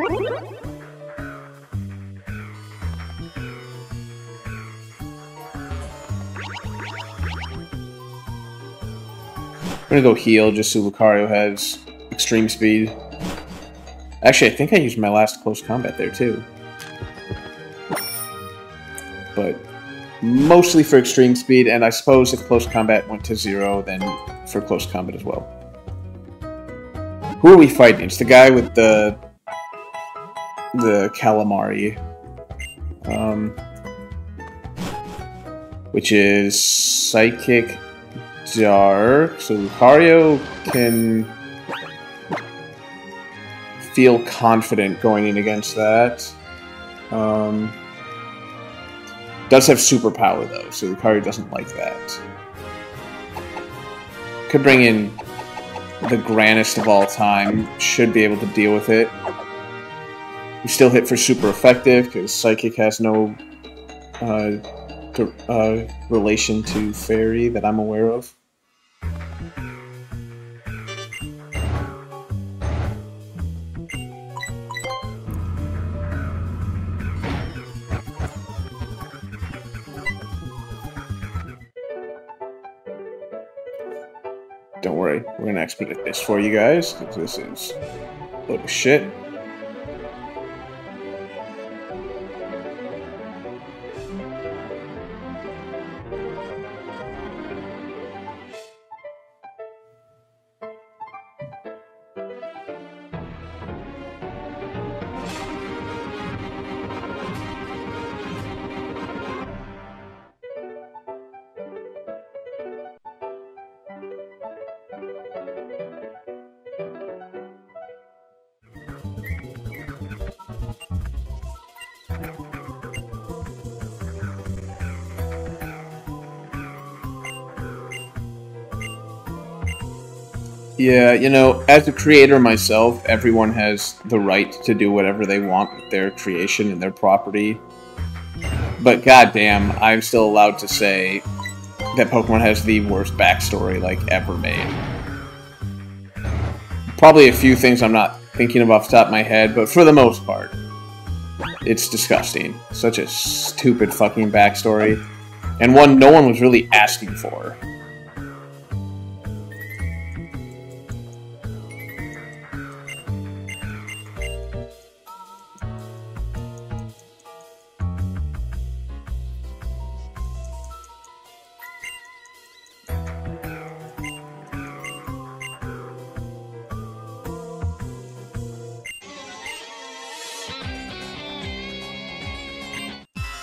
I'm gonna go heal just so Lucario has extreme speed. Actually, I think I used my last close combat there too. But mostly for extreme speed, and I suppose if close combat went to zero, then for close combat as well. Who are we fighting? It's the guy with the the calamari, um, which is psychic dark. So Lucario can feel confident going in against that. Um, does have superpower though, so Lucario doesn't like that. Could bring in the grandest of all time. Should be able to deal with it. We still hit for super effective because Psychic has no uh, uh, relation to Fairy that I'm aware of. Don't worry, we're gonna expedite this for you guys, because this is a load of shit. Yeah, you know, as a creator myself, everyone has the right to do whatever they want with their creation and their property. But goddamn, I'm still allowed to say that Pokemon has the worst backstory like ever made. Probably a few things I'm not thinking of off the top of my head, but for the most part, it's disgusting. Such a stupid fucking backstory, and one no one was really asking for.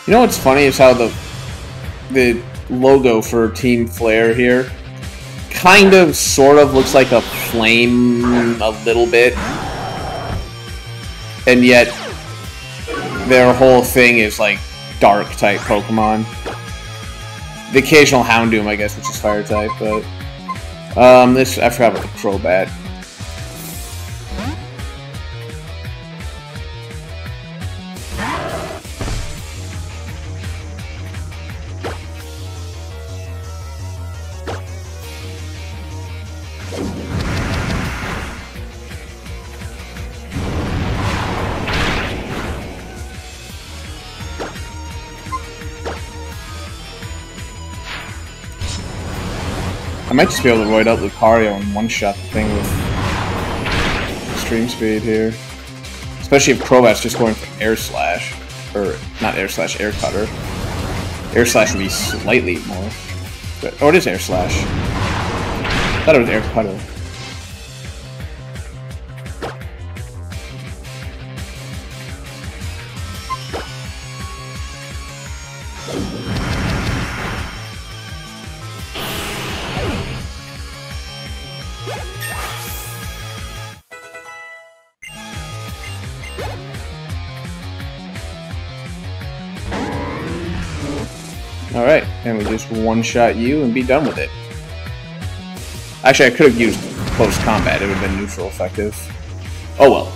You know what's funny is how the the logo for Team Flare here kind of sort of looks like a flame a little bit. And yet their whole thing is like dark type Pokemon. The occasional Houndoom, I guess, which is fire type, but um this I forgot about the Crobat. Might just be able to void out Lucario and one-shot the thing with extreme speed here. Especially if Crobat's just going for Air Slash. Or, not Air Slash, Air Cutter. Air Slash would be slightly more. But, oh, it is Air Slash. I thought it was Air Cutter. One-shot you and be done with it. Actually, I could have used close combat. It would have been neutral effective. Oh well.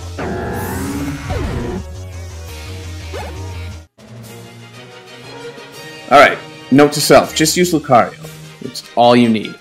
Alright, note to self, just use Lucario. It's all you need.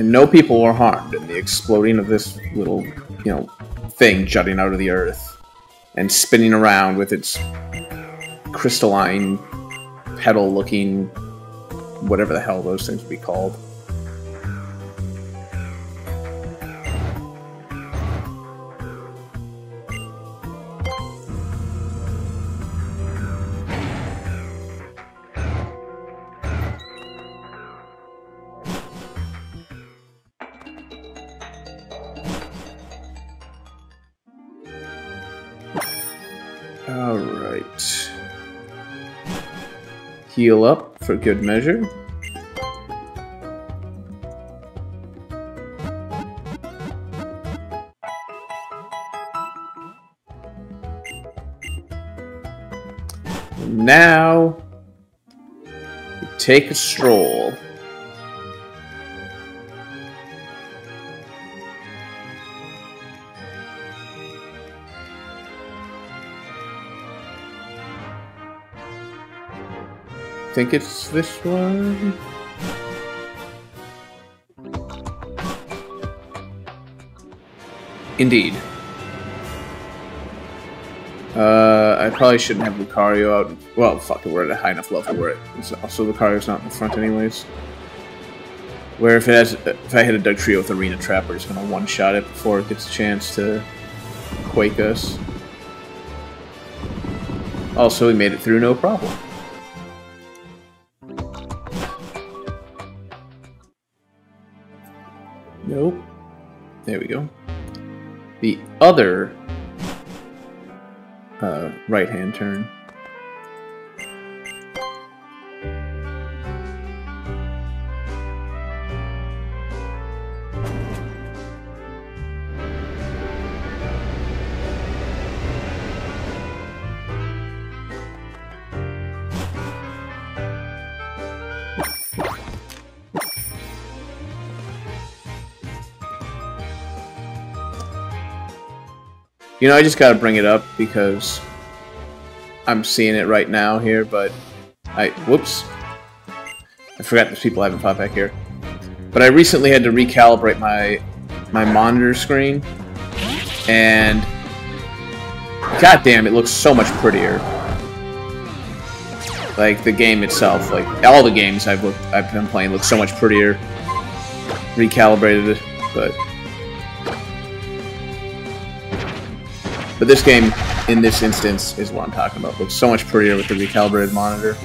And no people were harmed in the exploding of this little, you know, thing jutting out of the earth and spinning around with its crystalline petal looking whatever the hell those things would be called. Alright. Heal up for good measure. Now, take a stroll. Think it's this one. Indeed. Uh, I probably shouldn't have Lucario out. Well, fuck it, we're at a high enough level where it's also Lucario's not in the front anyways. Where if it has, if I hit a Dugtrio with Arena Trap, we're just gonna one-shot it before it gets a chance to quake us. Also, we made it through no problem. Other uh, right-hand turn. You know, I just gotta bring it up because I'm seeing it right now here, but I... Whoops. I forgot there's people I haven't fought back here. But I recently had to recalibrate my my monitor screen, and god damn, it looks so much prettier. Like the game itself, like all the games I've looked, I've been playing look so much prettier. Recalibrated, it, but But this game, in this instance, is what I'm talking about. Looks so much prettier with the recalibrated monitor.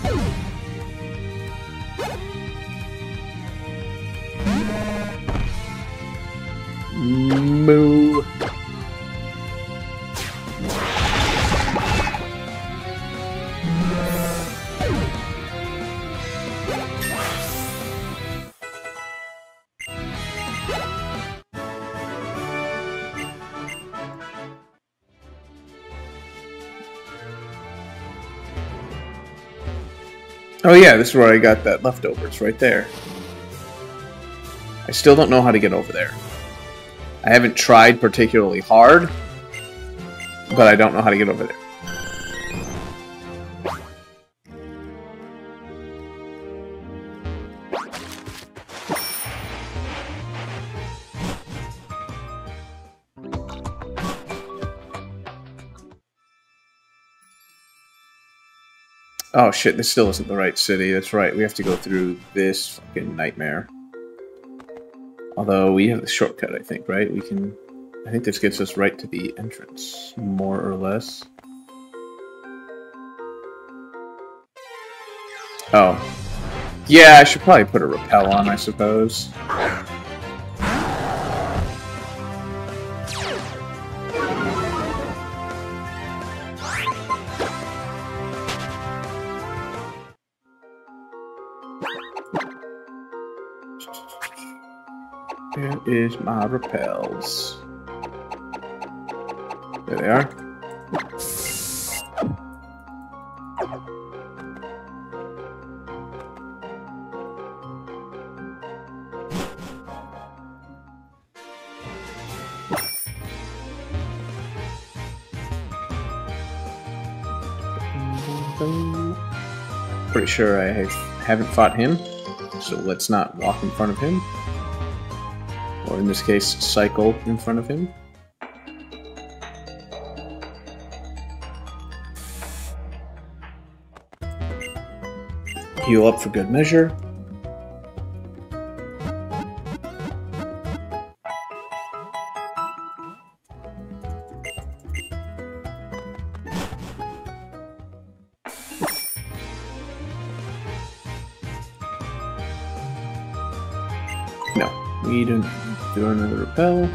Oh yeah, this is where I got that leftovers, right there. I still don't know how to get over there. I haven't tried particularly hard, but I don't know how to get over there. Oh shit, this still isn't the right city. That's right, we have to go through this fucking nightmare. Although we have the shortcut, I think, right? We can... I think this gets us right to the entrance, more or less. Oh. Yeah, I should probably put a repel on, I suppose. Here's my repels. There they are. Pretty sure I haven't fought him, so let's not walk in front of him. Or in this case, cycle in front of him. Heal up for good measure. Do another repel.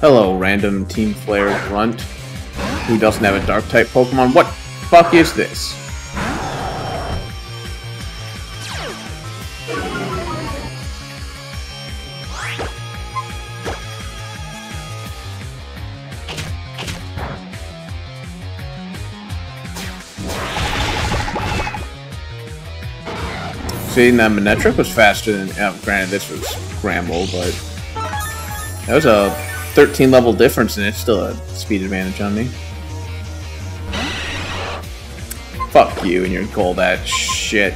Hello, random Team Flare grunt who doesn't have a dark type Pokemon. What fuck is this? See, now Manectric was faster than... Oh, granted, this was Scramble, but... That was a 13 level difference, and it's still a speed advantage on me. Fuck you and your that shit.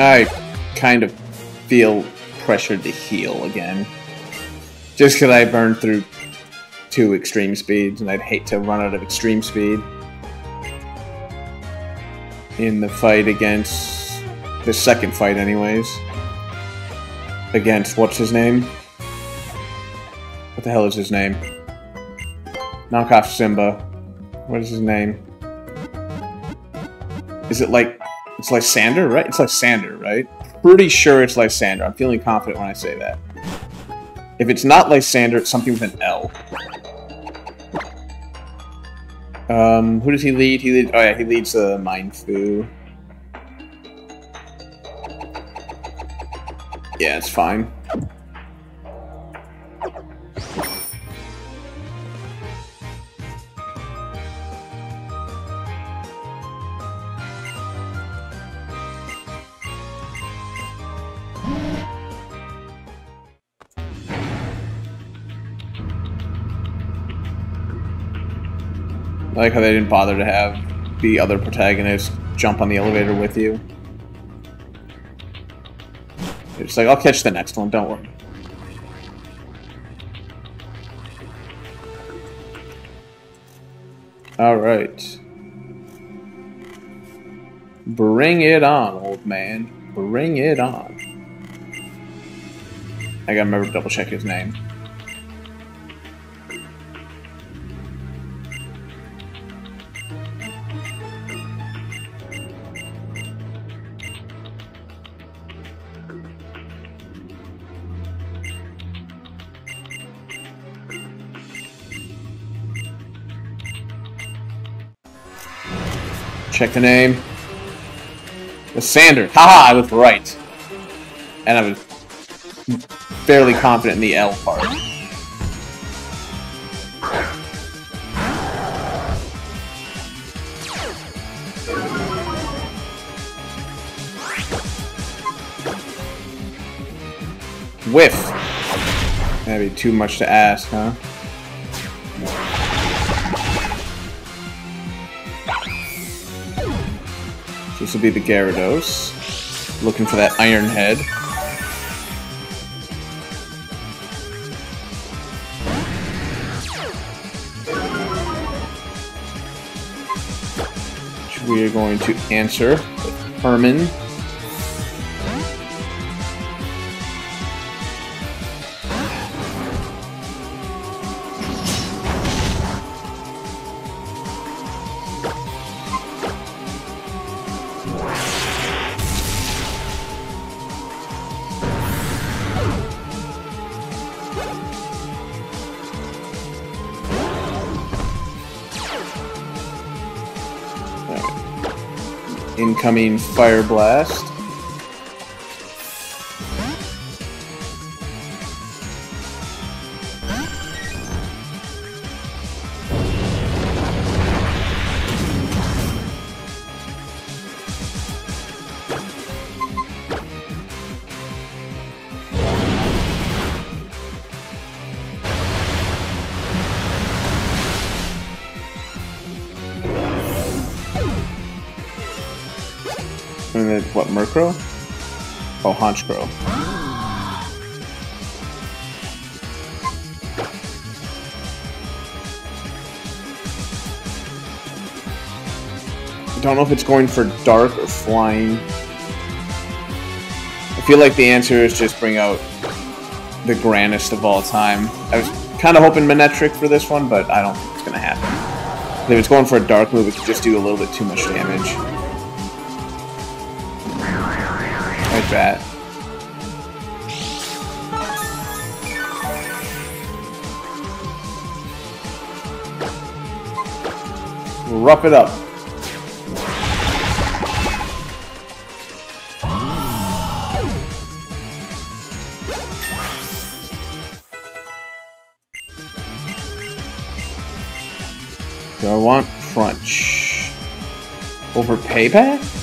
I kind of feel pressured to heal again. Just because I burned through two extreme speeds, and I'd hate to run out of extreme speed in the fight against the second fight, anyways. Against what's his name? What the hell is his name? Knock off Simba. What is his name? Is it like it's Lysander, right? It's Lysander, right? Pretty sure it's Lysander. I'm feeling confident when I say that. If it's not Lysander, it's something with an L. Um, who does he lead? He lead. Oh yeah, he leads the uh, Mienfoo. Yeah, it's fine. I like how they didn't bother to have the other protagonist jump on the elevator with you. It's like, I'll catch the next one, don't worry. Alright. Bring it on, old man. Bring it on. I gotta remember to double check his name. Check the name. The Sander. Haha, I was right. And I was fairly confident in the L part. Whiff. That'd be too much to ask, huh? This will be the Gyarados. Looking for that Iron Head. Which we are going to answer Herman. Incoming Fire Blast. What, Murkrow? Oh, Honchkrow. I don't know if it's going for Dark or Flying. I feel like the answer is just bring out the grandest of all time. I was kind of hoping Manectric for this one, but I don't think it's going to happen. If it's going for a Dark move, it could just do a little bit too much damage. Like that. Rough it up. Do I want crunch? Over payback?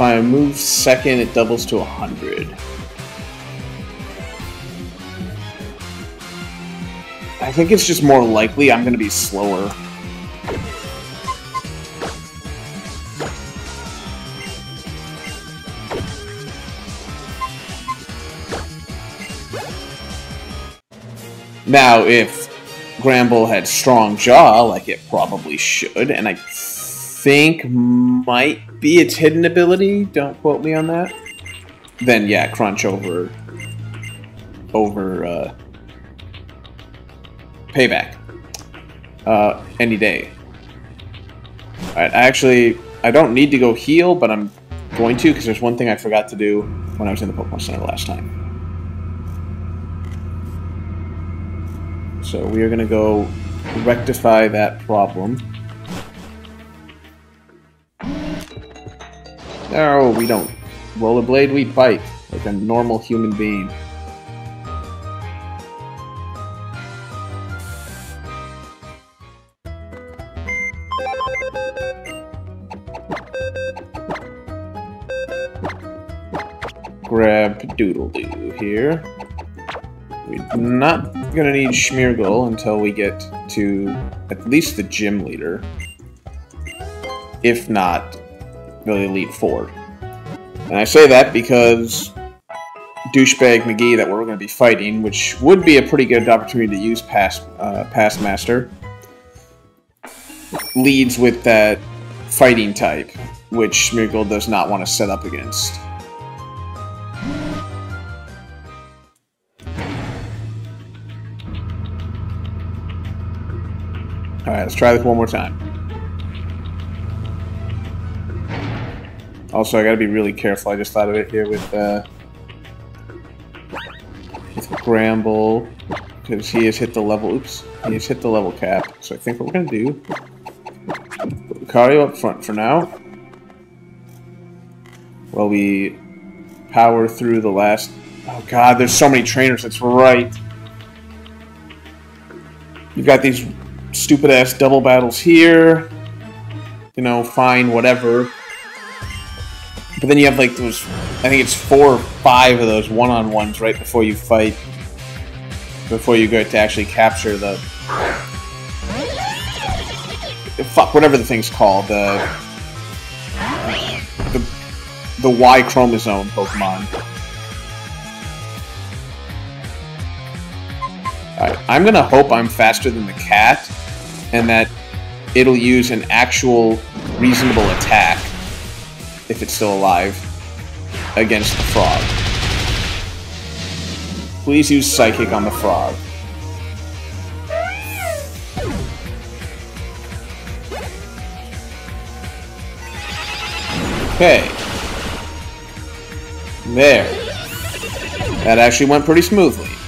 If I move second, it doubles to 100. I think it's just more likely I'm going to be slower. Now, if Gramble had strong jaw, like it probably should, and I think might be its hidden ability, don't quote me on that, then yeah, Crunch over, over, uh, Payback. Uh, any day. Alright, I actually, I don't need to go heal, but I'm going to, because there's one thing I forgot to do when I was in the Pokemon Center last time. So we are going to go rectify that problem. No, we don't. Rollerblade, we bite like a normal human being. Grab Doodle Doo here. We're not gonna need Smeargle until we get to at least the gym leader. If not, the Elite forward. And I say that because douchebag McGee that we're going to be fighting, which would be a pretty good opportunity to use Past, uh, Past Master, leads with that fighting type, which Smeargle does not want to set up against. Alright, let's try this one more time. Also, I gotta be really careful. I just thought of it here with, uh, with Gramble, because he has hit the level, oops, he has hit the level cap. So I think what we're gonna do, put Lucario up front for now, while we power through the last, oh god, there's so many trainers, that's right. You've got these stupid ass double battles here. You know, fine, whatever. But then you have like those, I think it's four or five of those one-on-ones right before you fight, before you go to actually capture the, fuck, whatever the thing's called, the, the, the Y chromosome Pokemon. Alright, I'm gonna hope I'm faster than the cat, and that it'll use an actual reasonable attack if it's still alive, against the frog. Please use Psychic on the frog. Okay. There. That actually went pretty smoothly.